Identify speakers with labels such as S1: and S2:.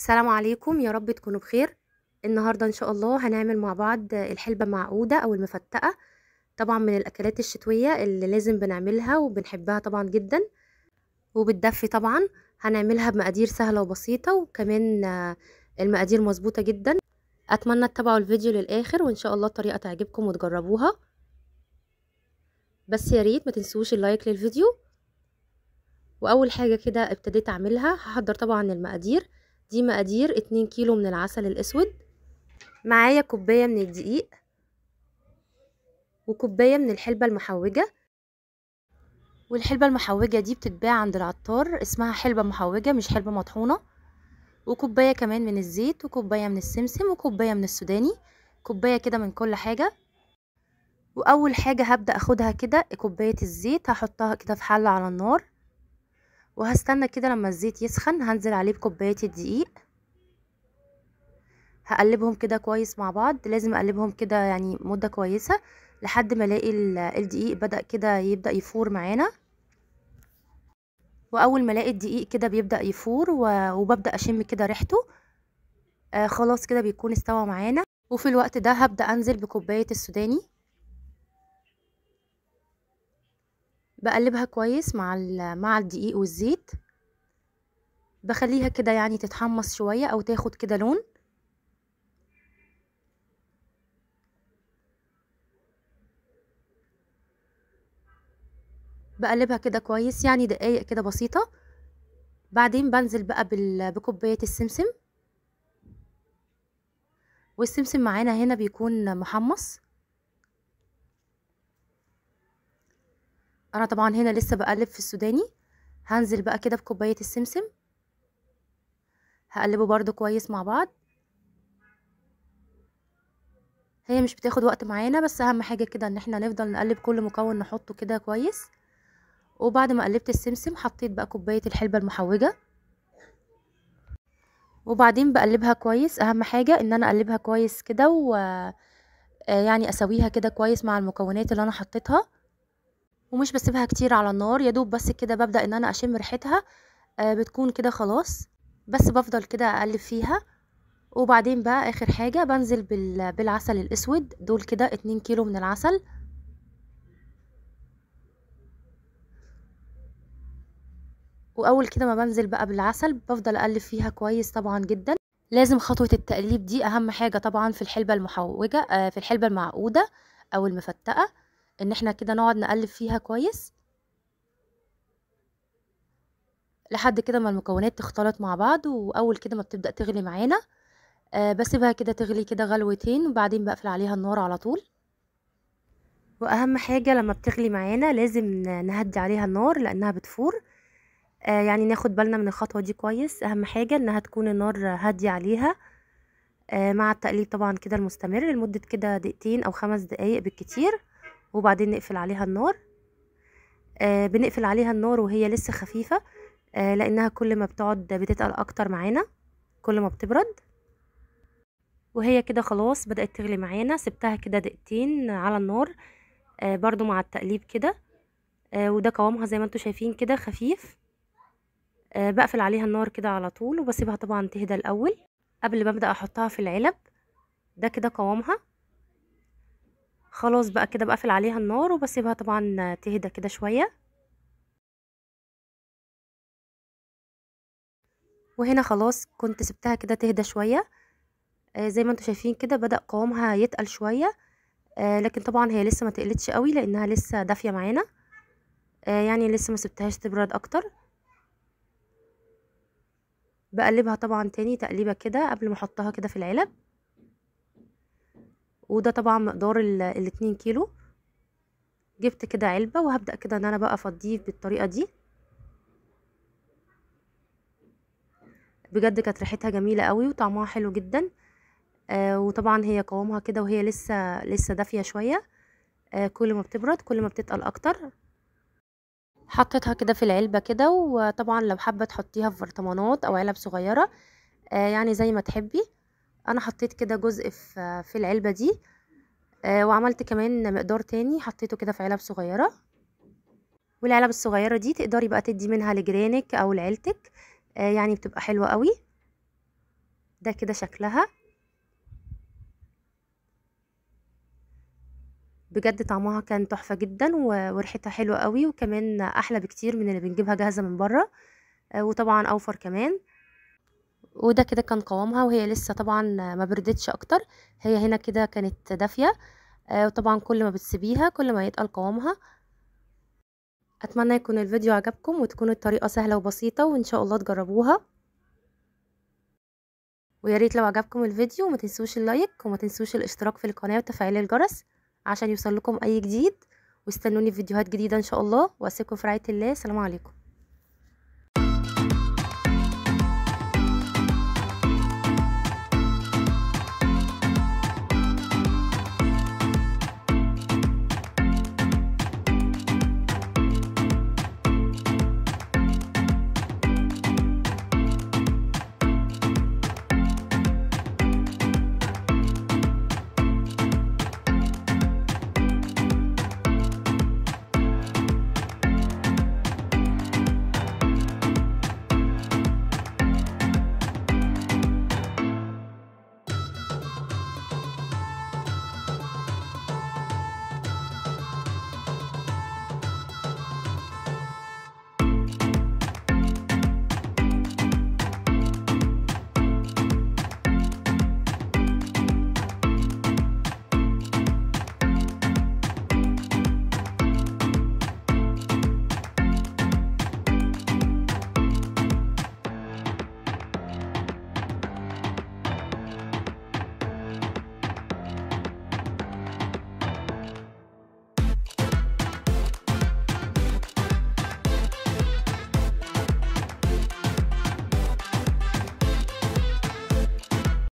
S1: السلام عليكم. يا رب تكونوا بخير. النهارده إن شاء الله هنعمل مع بعض الحلبة معقودة أو المفتقة طبعا من الأكلات الشتوية اللي لازم بنعملها وبنحبها طبعا جدا. وبتدفي طبعا هنعملها بمقادير سهلة وبسيطة وكمان المقادير مظبوطة جدا. أتمنى تتابعوا الفيديو للآخر وإن شاء الله الطريقة تعجبكم وتجربوها. بس يا ريت ما تنسوش اللايك للفيديو. وأول حاجة كده ابتديت أعملها هحضر طبعا المقادير. دي مقادير اتنين كيلو من العسل الأسود معايا كوباية من الدقيق وكوباية من الحلبة المحوجة. والحلبة المحوجة دي بتتباع عند العطار اسمها حلبة محوجة مش حلبة مطحونة. وكوباية كمان من الزيت وكوباية من السمسم وكوباية من السوداني كوباية كده من كل حاجة. وأول حاجة هبدأ أخدها كده كوباية الزيت هحطها كده في حلة على النار. وهستنى كده لما الزيت يسخن هنزل عليه بكوباية الدقيق. هقلبهم كده كويس مع بعض لازم أقلبهم كده يعني مدة كويسة لحد ما ألاقي الدقيق بدأ كده يبدأ يفور معانا. وأول ما ألاقي الدقيق كده بيبدأ يفور وببدأ أشم كده ريحته آه خلاص كده بيكون استوى معانا. وفي الوقت ده هبدأ أنزل بكوباية السوداني. بقلبها كويس مع مع الدقيق والزيت. بخليها كده يعني تتحمص شوية أو تاخد كده لون. بقلبها كده كويس يعني دقايق كده بسيطة. بعدين بنزل بقى بكوباية السمسم. والسمسم معانا هنا بيكون محمص. أنا طبعا هنا لسه بقلب في السوداني. هنزل بقى كده بكوباية السمسم. هقلبه برضو كويس مع بعض. هي مش بتاخد وقت معانا بس أهم حاجة كده إن إحنا نفضل نقلب كل مكون نحطه كده كويس. وبعد ما قلبت السمسم حطيت بقى كوباية الحلبة المحوجة. وبعدين بقلبها كويس. أهم حاجة إن أنا أقلبها كويس كده و يعني اسويها كده كويس مع المكونات اللي أنا حطيتها. ومش بسيبها كتير على النار يا دوب بس كده ببدأ إن أنا أشم ريحتها آه بتكون كده خلاص. بس بفضل كده أقلب فيها. وبعدين بقى آخر حاجة بنزل بالعسل الأسود دول كده اتنين كيلو من العسل. وأول كده ما بنزل بقى بالعسل بفضل أقلب فيها كويس طبعا جدا. لازم خطوة التقليب دي أهم حاجة طبعا في الحلبة المحوجة آه في الحلبة المعقودة أو المفتقة. إن إحنا كده نقعد نقلب فيها كويس. لحد كده ما المكونات تختلط مع بعض وأول كده ما بتبدأ تغلي معانا. آه بسيبها كده تغلي كده غلوتين وبعدين بقفل عليها النار على طول. وأهم حاجة لما بتغلي معانا لازم نهدي عليها النار لأنها بتفور. آه يعني ناخد بالنا من الخطوة دي كويس. أهم حاجة إنها تكون النار هادية عليها. آه مع التقليب طبعا كده المستمر لمدة كده دقيقتين أو خمس دقايق بالكتير. وبعدين نقفل عليها النار. آه بنقفل عليها النار وهي لسه خفيفة آه لأنها كل ما بتقعد بتتقل أكتر معانا كل ما بتبرد. وهي كده خلاص بدأت تغلي معانا سبتها كده دقيقتين على النار آه برضو مع التقليب كده. وده قوامها زي ما أنتوا شايفين كده خفيف. بقفل عليها النار كده على طول وبسيبها طبعا تهدى الأول. قبل ما أبدأ أحطها في العلب ده كده قوامها. خلاص بقى كده بقفل عليها النار وبسيبها طبعا تهدى كده شوية. وهنا خلاص كنت سبتها كده تهدى شوية. آه زي ما أنتوا شايفين كده بدأ قوامها يتقل شوية. آه لكن طبعا هي لسه ما تقلتش قوي لأنها لسه دافية معانا. آه يعني لسه ما سبتهاش تبرد أكتر. بقلبها طبعا تاني تقليبة كده قبل ما أحطها كده في العلب. وده طبعا مقدار الاتنين كيلو. جبت كده علبة وهبدأ كده إن أنا بقى أفضيه بالطريقة دي. بجد كانت ريحتها جميلة قوي وطعمها حلو جدا. آه وطبعا هي قوامها كده وهي لسه لسه دافية شوية. آه كل ما بتبرد كل ما بتتقل أكتر. حطيتها كده في العلبة كده وطبعا لو حابة تحطيها في برطمانات أو علب صغيرة. آه يعني زي ما تحبي. أنا حطيت كده جزء في في العلبة دي آه وعملت كمان مقدار تاني حطيته كده في علب صغيرة. والعلب الصغيرة دي تقدري بقى تدي منها لجيرانك أو لعيلتك آه يعني بتبقى حلوة قوي. ده كده شكلها. بجد طعمها كان تحفة جدا وريحتها حلوة قوي وكمان أحلى بكتير من اللي بنجيبها جاهزة من بره آه، وطبعا أوفر كمان. وده كده كان قوامها وهي لسه طبعا ما بردتش أكتر. هي هنا كده كانت دافية آه، وطبعا كل ما بتسيبيها كل ما يتقل قوامها. أتمنى يكون الفيديو عجبكم وتكون الطريقة سهلة وبسيطة وإن شاء الله تجربوها. ويا ريت لو عجبكم الفيديو ما تنسوش اللايك وما تنسوش الاشتراك في القناة وتفعيل الجرس عشان يوصل لكم أي جديد. واستنوني في فيديوهات جديدة إن شاء الله وأسيبكم في رعاية الله. السلام عليكم.